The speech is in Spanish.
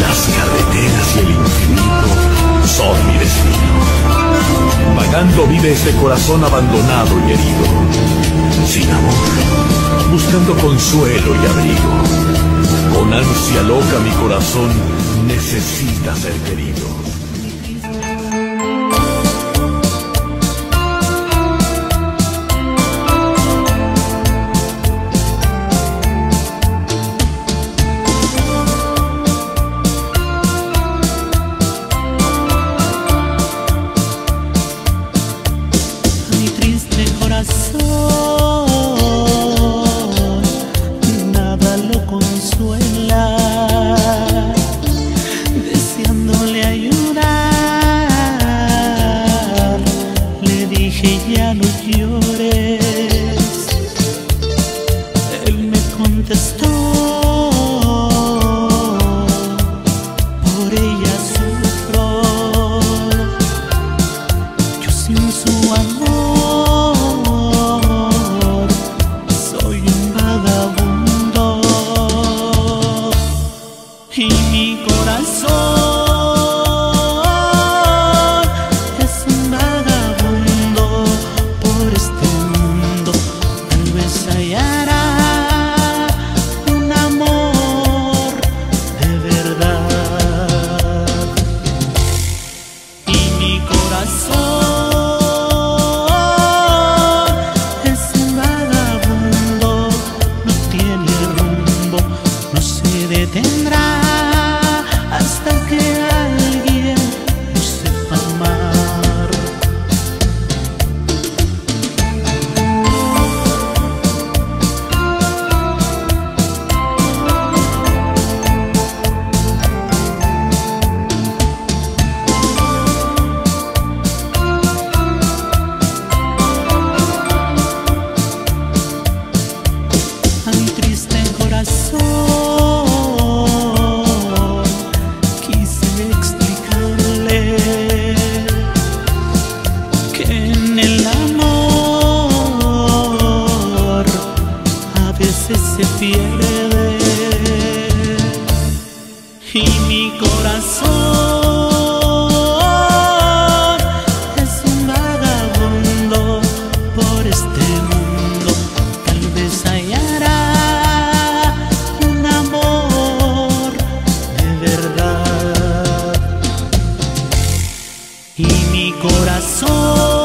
Las carreteras y el infinito son mi destino. Vagando vive este corazón abandonado y herido. Sin amor, buscando consuelo y abrigo. Con ansia loca mi corazón necesita ser querido. Deseándole ayudar le dije ya no llores él me contestó. Por ella sufro yo sin su amor corazón quise explicarle que en el amor a veces se pierde. Y mi corazón y mi corazón